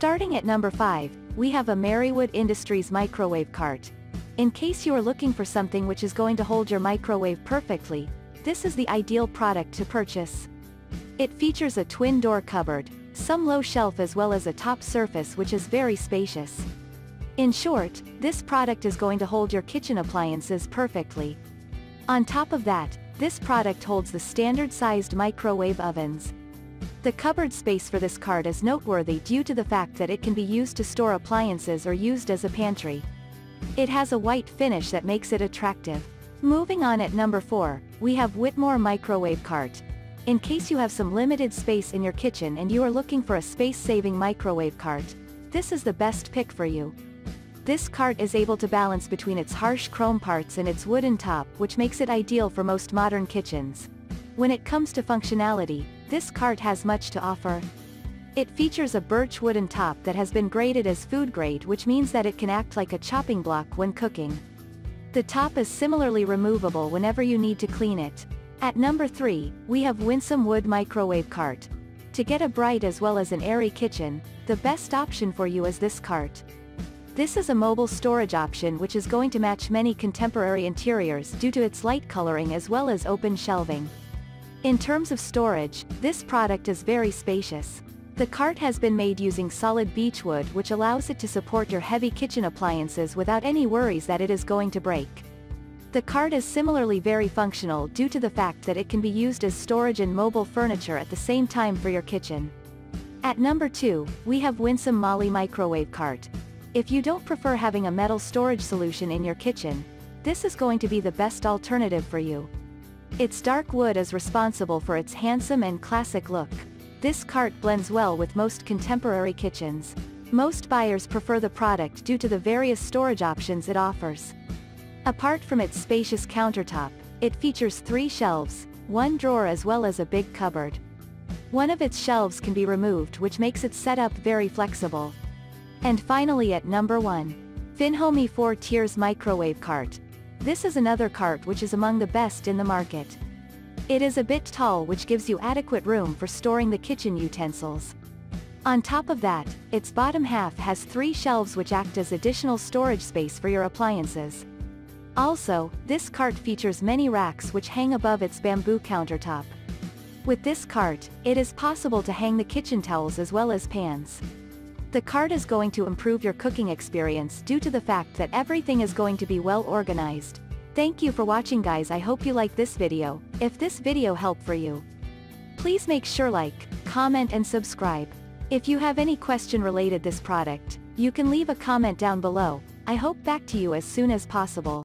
Starting at number 5, we have Ameriwood Industries microwave cart. In case you are looking for something which is going to hold your microwave perfectly, this is the ideal product to purchase. It features a twin door cupboard, some low shelf as well as a top surface which is very spacious. In short, this product is going to hold your kitchen appliances perfectly. On top of that, this product holds the standard-sized microwave ovens. The cupboard space for this cart is noteworthy due to the fact that it can be used to store appliances or used as a pantry. It has a white finish that makes it attractive. Moving on at number 4, we have Whitmor Microwave Cart. In case you have some limited space in your kitchen and you are looking for a space-saving microwave cart, this is the best pick for you. This cart is able to balance between its harsh chrome parts and its wooden top which makes it ideal for most modern kitchens. When it comes to functionality, this cart has much to offer. It features a birch wooden top that has been graded as food grade which means that it can act like a chopping block when cooking. The top is similarly removable whenever you need to clean it. At number 3, we have Winsome Wood Microwave Cart. To get a bright as well as an airy kitchen, the best option for you is this cart. This is a mobile storage option which is going to match many contemporary interiors due to its light coloring as well as open shelving. In terms of storage, this product is very spacious. The cart has been made using solid beechwood which allows it to support your heavy kitchen appliances without any worries that it is going to break. The cart is similarly very functional due to the fact that it can be used as storage and mobile furniture at the same time for your kitchen. At number 2, we have Winsome Mali Microwave Cart. If you don't prefer having a metal storage solution in your kitchen, this is going to be the best alternative for you. Its dark wood is responsible for its handsome and classic look. This cart blends well with most contemporary kitchens. Most buyers prefer the product due to the various storage options it offers. Apart from its spacious countertop, it features three shelves, one drawer as well as a big cupboard. One of its shelves can be removed which makes its setup very flexible. And finally at number 1. Finnhomy 4 Tiers Microwave Cart. This is another cart which is among the best in the market. It is a bit tall which gives you adequate room for storing the kitchen utensils. On top of that, its bottom half has three shelves which act as additional storage space for your appliances. Also, this cart features many racks which hang above its bamboo countertop. With this cart, it is possible to hang the kitchen towels as well as pans. The cart is going to improve your cooking experience due to the fact that everything is going to be well organized. Thank you for watching guys I hope you like this video, if this video helped for you. Please make sure like, comment and subscribe. If you have any question related this product, you can leave a comment down below, I hope back to you as soon as possible.